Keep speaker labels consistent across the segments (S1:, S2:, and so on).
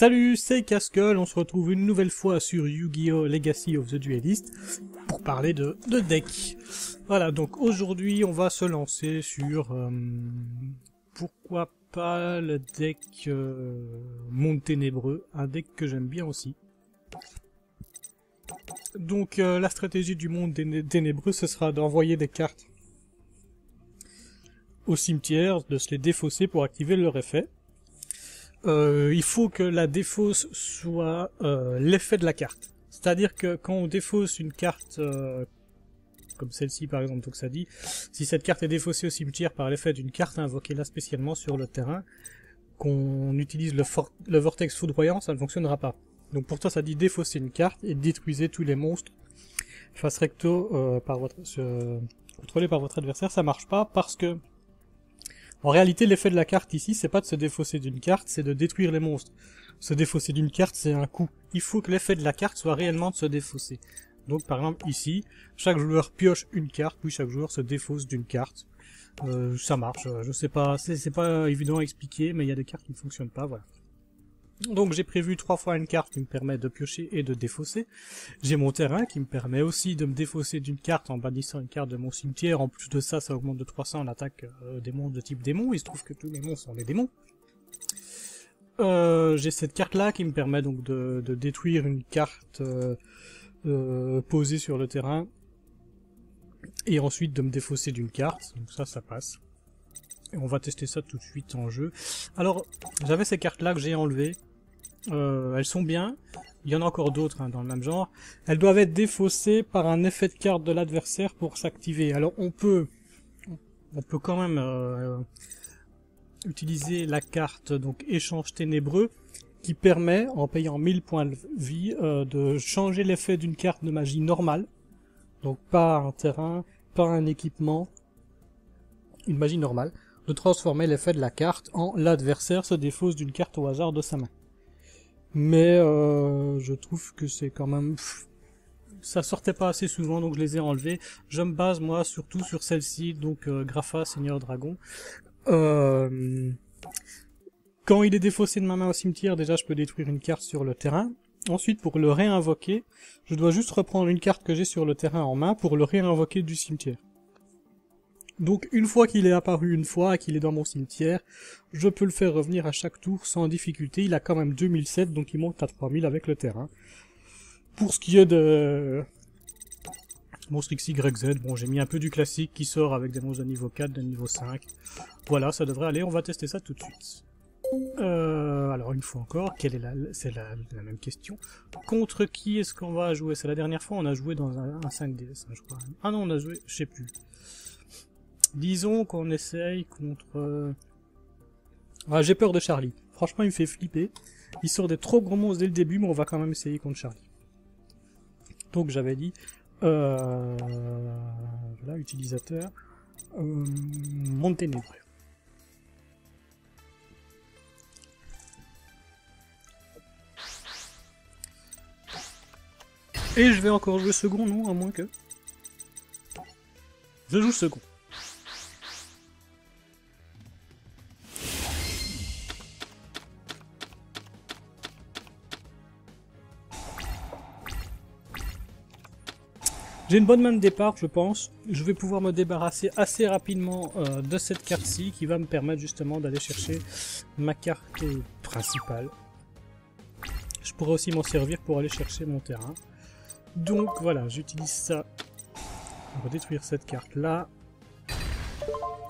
S1: Salut, c'est Cascle, on se retrouve une nouvelle fois sur Yu-Gi-Oh! Legacy of the Duelist pour parler de, de deck. Voilà, donc aujourd'hui on va se lancer sur... euh, pourquoi pas le deck euh, Monde Ténébreux, un deck que j'aime bien aussi. Donc euh, la stratégie du Monde Téné- Ténébreux, ce sera d'envoyer des cartes au cimetière, de se les défausser pour activer leur effet. Euh, il faut que la défausse soit euh, l'effet de la carte. C'est-à-dire que quand on défausse une carte, euh, comme celle-ci par exemple, donc ça dit, si cette carte est défaussée au cimetière par l'effet d'une carte invoquée là spécialement sur le terrain, qu'on utilise le, vortex foudroyant, ça ne fonctionnera pas. Donc pourtant ça dit défausser une carte et détruisez tous les monstres face recto euh, par votre, contrôlés par votre adversaire, ça marche pas parce que en réalité, l'effet de la carte ici, c'est pas de se défausser d'une carte, c'est de détruire les monstres. Se défausser d'une carte, c'est un coup. Il faut que l'effet de la carte soit réellement de se défausser. Donc, par exemple, ici, chaque joueur pioche une carte, puis chaque joueur se défausse d'une carte. Euh, ça marche. euh, Je sais pas, c'est c'est pas évident à expliquer, mais il y a des cartes qui ne fonctionnent pas, voilà. Donc j'ai prévu trois fois une carte qui me permet de piocher et de défausser. J'ai mon terrain qui me permet aussi de me défausser d'une carte en bannissant une carte de mon cimetière. En plus de ça, ça augmente de 300 l'attaque euh, des monstres de type démon. Il se trouve que tous les monstres sont des démons. Euh, j'ai cette carte là qui me permet donc de, détruire une carte euh, posée sur le terrain et ensuite de me défausser d'une carte. Donc ça, ça passe. Et on va tester ça tout de suite en jeu. Alors, j'avais ces cartes là que j'ai enlevées. Euh, elles sont bien. Il y en a encore d'autres hein, dans le même genre. Elles doivent être défaussées par un effet de carte de l'adversaire pour s'activer. Alors on peut, on peut quand même euh, utiliser la carte donc échange ténébreux qui permet, en payant 1000 points de vie, euh, de changer l'effet d'une carte de magie normale. Donc pas un terrain, pas un équipement, une magie normale, de transformer l'effet de la carte en l'adversaire se défausse d'une carte au hasard de sa main mais euh, je trouve que c'est quand même pff, ça sortait pas assez souvent donc je les ai enlevés. Je me base moi surtout sur celle-ci donc euh, Grapha Seigneur Dragon. Euh, quand il est défaussé de ma main au cimetière déjà je peux détruire une carte sur le terrain. Ensuite pour le réinvoquer je dois juste reprendre une carte que j'ai sur le terrain en main pour le réinvoquer du cimetière donc une fois qu'il est apparu une fois et qu'il est dans mon cimetière, je peux le faire revenir à chaque tour sans difficulté. Il a quand même 2007, donc il monte à 3000 avec le terrain. Pour ce qui est de monstre XYZ, bon j'ai mis un peu du classique qui sort avec des monstres de niveau 4, de niveau 5. Voilà, ça devrait aller, on va tester ça tout de suite. Euh, alors une fois encore, quelle est la, c'est la, même question. Contre qui est-ce qu'on va jouer? C'est la dernière fois on a joué dans un, un 5DS, hein, je crois. Ah non, on a joué, je sais plus. Disons qu'on essaye contre... euh, Ah, j'ai peur de Charlie. Franchement, il me fait flipper. Il sort des trop gros monstres dès le début, mais on va quand même essayer contre Charlie. Donc j'avais dit... Euh... Voilà, utilisateur... Euh... Monde ténébreux. Et je vais encore jouer second, non À moins que... Je joue second. J'ai une bonne main de départ, je pense. Je vais pouvoir me débarrasser assez rapidement euh, de cette carte-ci qui va me permettre justement d'aller chercher ma carte principale. Je pourrais aussi m'en servir pour aller chercher mon terrain. Donc voilà, j'utilise ça pour détruire cette carte-là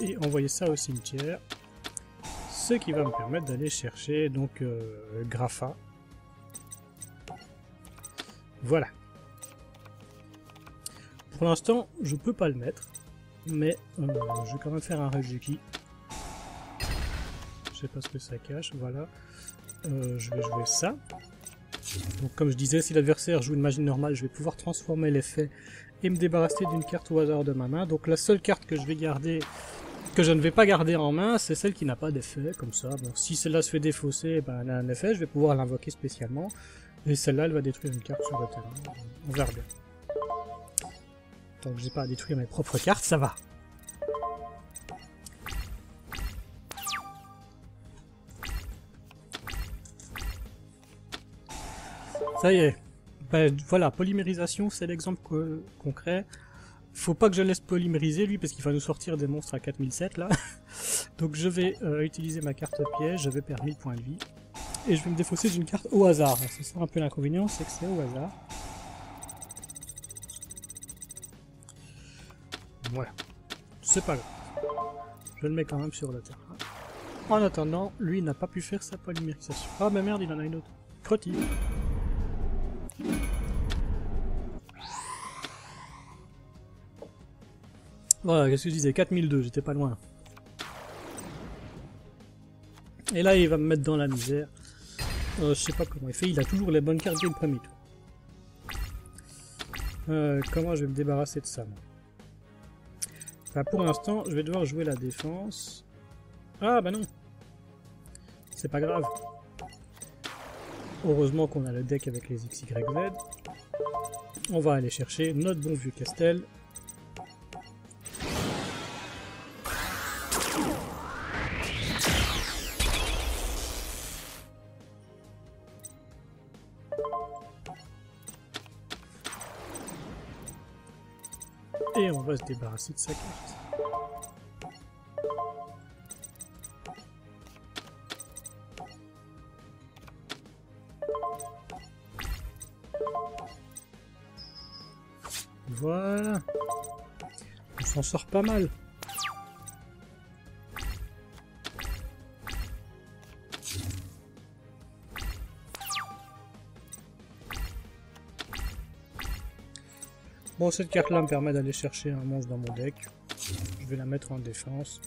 S1: et envoyer ça au cimetière. Ce qui va me permettre d'aller chercher donc euh. Voilà. Pour l'instant, je peux pas le mettre, mais euh, je vais quand même faire un Rejuki. Je sais pas ce que ça cache, voilà. Euh, je vais jouer ça. Donc comme je disais, si l'adversaire joue une magie normale, je vais pouvoir transformer l'effet et me débarrasser d'une carte au hasard de ma main. Donc la seule carte que je vais garder, que je ne vais pas garder en main, c'est celle qui n'a pas d'effet, comme ça. Bon, si celle-là se fait défausser, ben, elle a un effet, je vais pouvoir l'invoquer spécialement. Et celle-là, elle va détruire une carte sur le terrain. On verra bien. Tant que j'ai pas à détruire mes propres cartes, ça va. Ça y est. Ben, voilà, polymérisation, c'est l'exemple concret. Faut pas que je laisse polymériser lui parce qu'il va nous sortir des monstres à 4007 là. Donc je vais euh, utiliser ma carte piège, je vais perdre 1000 points de vie. Et je vais me défausser d'une carte au hasard. C'est ça un peu l'inconvénient, c'est que c'est au hasard. Voilà. C'est pas grave. Je le mets quand même sur le terrain. En attendant, lui n'a pas pu faire sa polymérisation. Ah mais merde, il en a une autre. Crotty. Voilà, qu'est-ce que je disais? 4002, j'étais pas loin. Et là, il va me mettre dans la misère. Euh, je sais pas comment il fait, il a toujours les bonnes cartes le premier tour. Euh, comment je vais me débarrasser de ça Enfin, pour l'instant, je vais devoir jouer la défense. Ah bah non C'est pas grave. Heureusement qu'on a le deck avec les XYZ. On va aller chercher notre bon vieux Castel. Débarrasser de sa carte. Voilà. On s'en sort pas mal. Cette carte-là me permet d'aller chercher un monstre dans mon deck. Je vais la mettre en défense.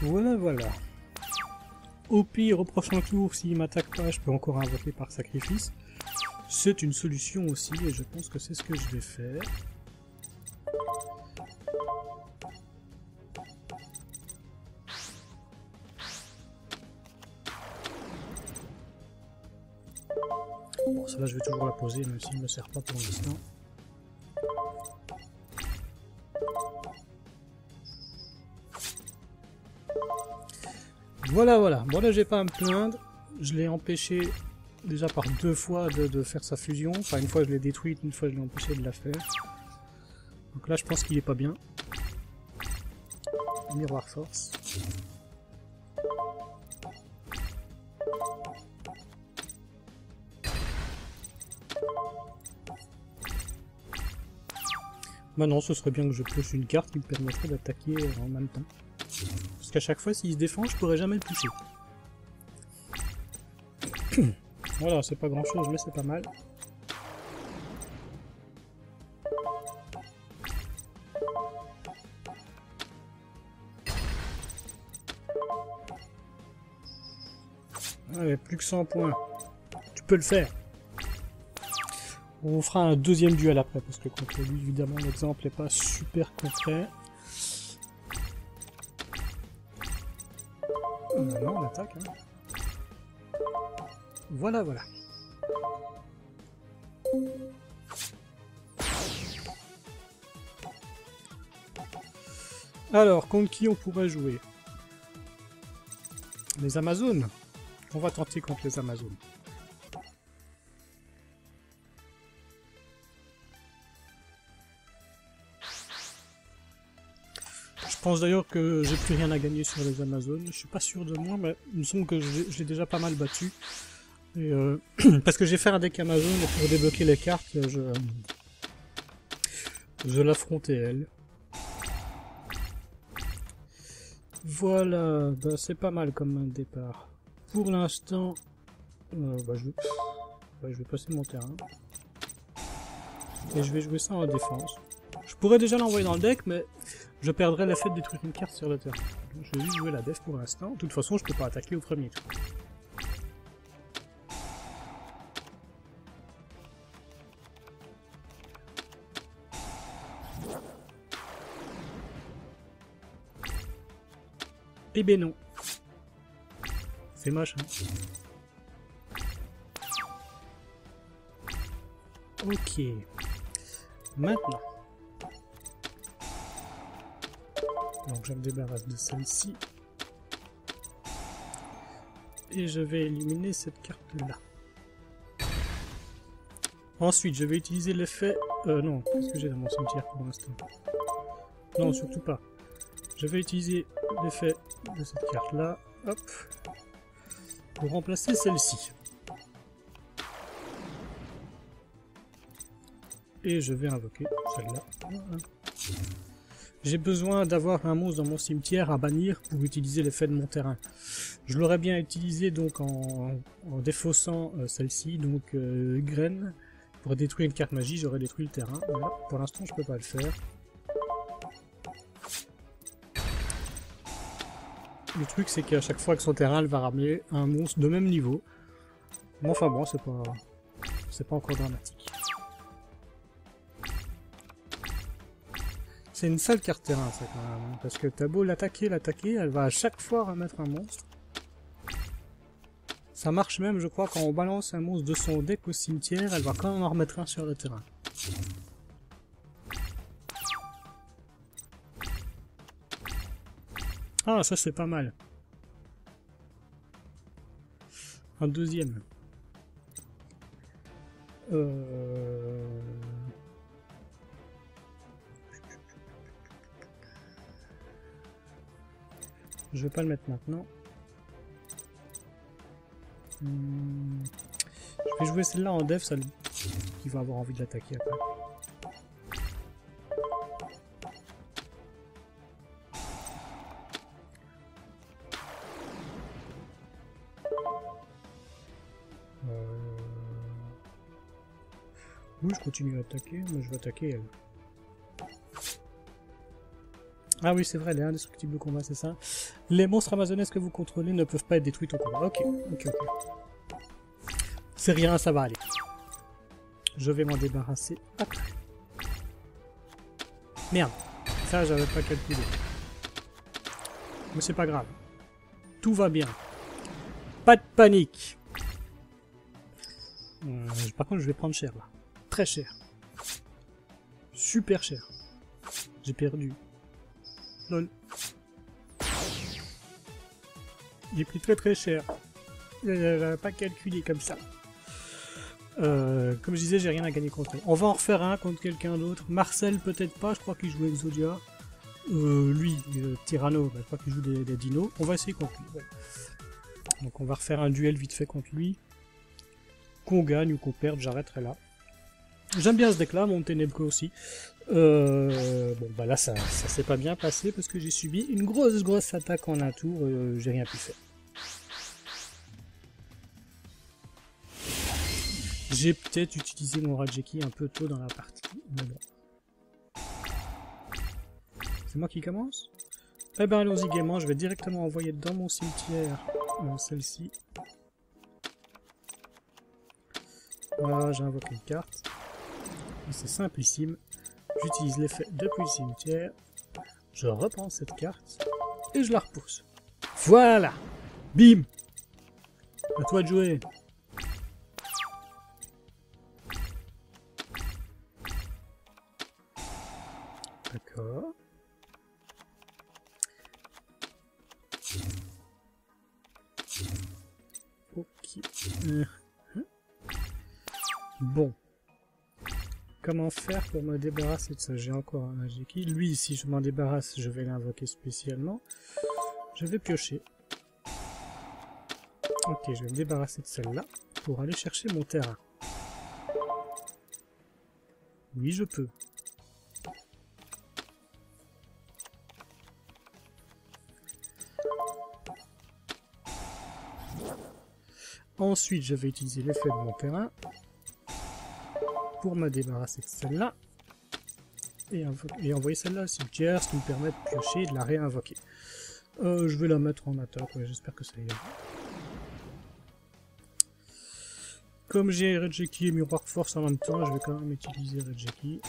S1: Voilà, voilà. Au pire, au prochain tour, s'il m'attaque pas, je peux encore invoquer par sacrifice. C'est une solution aussi, et je pense que c'est ce que je vais faire. Celle-là, je vais toujours la poser, même s'il ne me sert pas pour l'instant. Voilà, voilà. Bon, là, j'ai pas à me plaindre. Je l'ai empêché déjà par deux fois de, de faire sa fusion. Enfin, une fois, je l'ai détruite, une fois, je l'ai empêché de la faire. Donc là, je pense qu'il est pas bien. Miroir force. Maintenant, ce serait bien que je pioche une carte qui me permettrait d'attaquer en même temps. Parce qu'à chaque fois, s'il se défend, je pourrais jamais le toucher. voilà, c'est pas grand chose, mais c'est pas mal. Allez, plus que 100 points. Tu peux le faire. On fera un deuxième duel après, parce que contre lui, évidemment, l'exemple n'est pas super concret. Maintenant, on attaque. Hein. Voilà, voilà. Alors, contre qui on pourrait jouer? Les Amazones On va tenter contre les Amazones. Pense d'ailleurs que j'ai plus rien à gagner sur les Amazones. Je suis pas sûr de moi, mais il me semble que je je l'ai déjà pas mal battu. Euh, parce que j'ai fait un deck Amazon pour débloquer les cartes, je, je l'affrontais elle. Voilà, bah, c'est pas mal comme départ. Pour l'instant, euh, bah, je, ouais, je vais passer mon terrain. Et je vais jouer ça en défense. Je pourrais déjà l'envoyer dans le deck, mais je perdrais l'effet de détruire une carte sur le terrain. Je vais jouer la def pour l'instant. De toute façon, je peux pas attaquer au premier tour. Eh ben non. C'est moche, hein. Ok. Maintenant. Donc je me débarrasse de celle-ci. Et je vais éliminer cette carte-là. Ensuite, je vais utiliser l'effet... Euh, non, qu'est-ce que j'ai dans mon cimetière pour l'instant Non, surtout pas. Je vais utiliser l'effet de cette carte-là, hop, pour remplacer celle-ci. Et je vais invoquer celle-là. J'ai besoin d'avoir un monstre dans mon cimetière à bannir pour utiliser l'effet de mon terrain. Je l'aurais bien utilisé donc en, défaussant euh, celle-ci, donc euh, graine. Pour détruire une carte magie, j'aurais détruit le terrain. pour l'instant, je peux pas le faire. Le truc, c'est qu'à chaque fois que son terrain, elle va ramener un monstre de même niveau. Mais enfin bon, c'est pas... C'est pas encore dramatique. C'est une sale carte terrain, ça, quand même. Hein, parce que t'as beau l'attaquer, l'attaquer, elle va à chaque fois remettre un monstre. Ça marche même, je crois, quand on balance un monstre de son deck au cimetière, elle va quand même en remettre un sur le terrain. Ah, ça c'est pas mal. Un deuxième. Euh... Je vais pas le mettre maintenant. Hmm. Je vais jouer celle-là en dev, ça qui va avoir envie de l'attaquer après. Euh. Oui, je continue à attaquer, mais je vais attaquer elle. Ah oui, c'est vrai, les indestructibles combat, c'est ça. Les monstres amazonais que vous contrôlez ne peuvent pas être détruits au combat. Ok, ok, ok. C'est rien, ça va aller. Je vais m'en débarrasser après. Merde, ça j'avais pas calculé. Mais c'est pas grave. Tout va bien. Pas de panique. Euh, par contre, je vais prendre cher là. Très cher. Super cher. J'ai perdu j'ai pris très très cher. J'avais pas calculé comme ça. Euh, comme je disais, j'ai rien à gagner contre elle. On va en refaire un contre quelqu'un d'autre. Marcel, peut-être pas, je crois qu'il joue Exodia. Euh, lui, euh, Tyranno, bah, je crois qu'il joue des, dinos. On va essayer contre lui. Donc on va refaire un duel vite fait contre lui. Qu'on gagne ou qu'on perde, j'arrêterai là. J'aime bien ce deck là, mon Tenebko aussi. Euh, bon bah là ça, ça s'est pas bien passé parce que j'ai subi une grosse grosse attaque en un tour, euh, j'ai rien pu faire. J'ai peut-être utilisé mon Rajeki un peu tôt dans la partie, mais bon. C'est moi qui commence? Eh ben allons-y gaiement, je vais directement envoyer dans mon cimetière euh, celle-ci. Voilà, j'ai invoqué une carte. C'est simplissime. J'utilise l'effet depuis le cimetière. Je reprends cette carte et je la repousse. Voilà Bim À toi de jouer D'accord. Ok. Bon. Comment faire pour me débarrasser de ça J'ai encore un Magiki. Lui, si je m'en débarrasse, je vais l'invoquer spécialement. Je vais piocher. Ok, je vais me débarrasser de celle-là pour aller chercher mon terrain. Oui, je peux. Ensuite, je vais utiliser l'effet de mon terrain pour me débarrasser de celle-là. Et, envoyer celle-là cimetière, ce qui me permet de piocher et de la réinvoquer. Euh, je vais la mettre en attaque, j'espère que ça ira. Comme j'ai Redjeki et Miroir Force en même temps, je vais quand même utiliser Redjeki.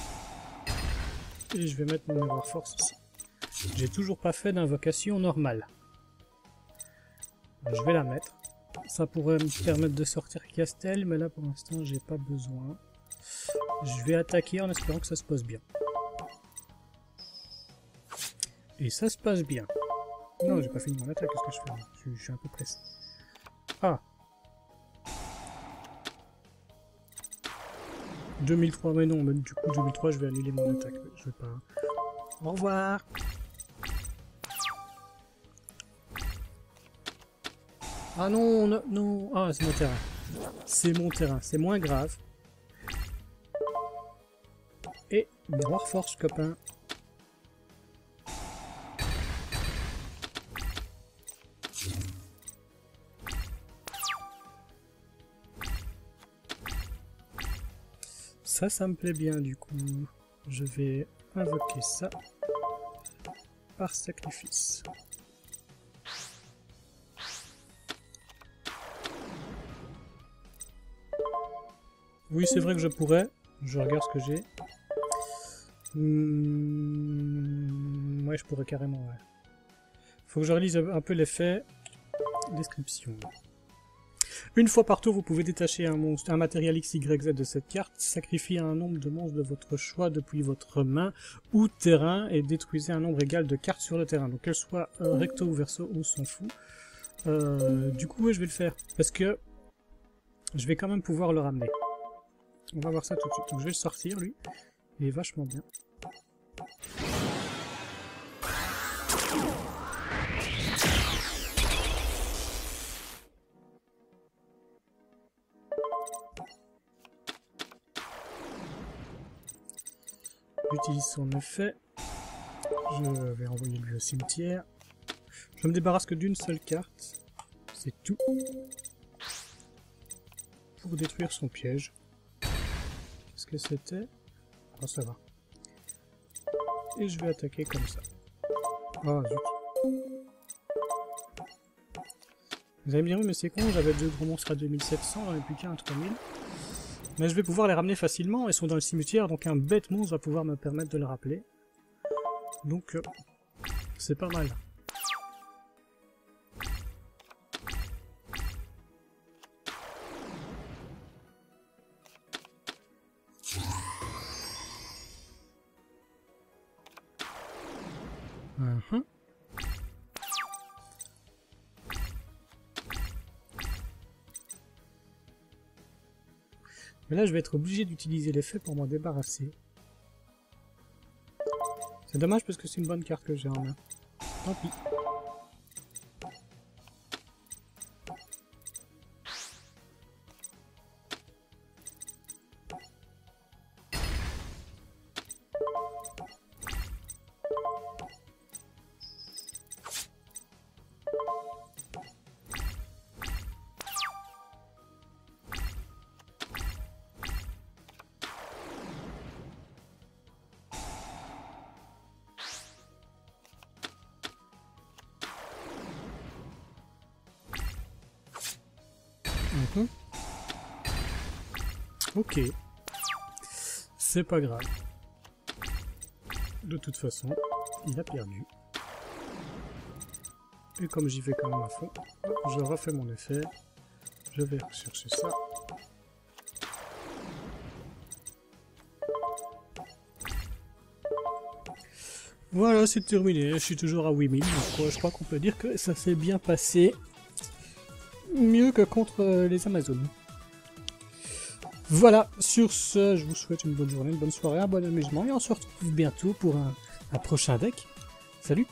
S1: Et je vais mettre mon Miroir Force ici. J'ai toujours pas fait d'invocation normale. Je vais la mettre. Ça pourrait me permettre de sortir Castel, mais là pour l'instant j'ai pas besoin. Je vais attaquer en espérant que ça se passe bien. Et ça se passe bien. Non, j'ai pas fini mon attaque, qu'est-ce que je fais je, suis un peu pressé. Ah 2003, mais non, du coup 2003 je vais annuler mon attaque. Je vais pas. Au revoir Ah non, non, non. Ah, c'est mon terrain. C'est mon terrain, c'est moins grave. Miroir force, copain. Ça, ça me plaît bien du coup. Je vais invoquer ça par sacrifice. Oui, c'est vrai que je pourrais. Je regarde ce que j'ai. Hmm, ouais, je pourrais carrément, ouais. Faut que je relise un peu l'effet. Description. Une fois par tour, vous pouvez détacher un, monstre, un matériel X, Y, Z de cette carte, sacrifier un nombre de monstres de votre choix depuis votre main ou terrain et détruisez un nombre égal de cartes sur le terrain. Donc qu'elles soient euh, recto ou verso, on s'en fout. Euh, du coup, ouais, je vais le faire. Parce que je vais quand même pouvoir le ramener. On va voir ça tout de suite. Donc je vais le sortir, lui. Il est vachement bien. J'utilise son effet. Je vais envoyer lui au cimetière. Je me débarrasse que d'une seule carte. C'est tout. Pour détruire son piège que c'était? Oh, ça va. Et je vais attaquer comme ça. Oh, zut. Vous allez me dire, mais c'est con, j'avais deux gros monstres à 2700, j'en ai plus qu'un à 3000. Mais je vais pouvoir les ramener facilement, ils sont dans le cimetière, donc un bête monstre va pouvoir me permettre de le rappeler. Donc, euh, c'est pas mal. Là, je vais être obligé d'utiliser l'effet pour m'en débarrasser. C'est dommage parce que c'est une bonne carte que j'ai en main. Tant pis. Ok. C'est pas grave. De toute façon, il a perdu. Et comme j'y vais quand même à fond, je refais mon effet. Je vais rechercher ça. Voilà, c'est terminé. Je suis toujours à 8000. Donc, je crois qu'on peut dire que ça s'est bien passé mieux que contre euh, les Amazones. Voilà, sur ce, je vous souhaite une bonne journée, une bonne soirée, un bon amusement, et on se retrouve bientôt pour un, un prochain deck. Salut